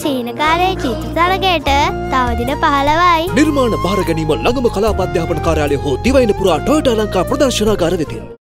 එදා සීනකාරයේ චිත්‍ර තරගයට තවදින පහළවයි. නිර්මාණ භාර ගැනීම ළඟම කලාප අධ්‍යාපන කාර්යාලය හෝ දිවයින පුරා ටොයටා ලංකා ප්‍රදර්ශනාගාර වෙතින්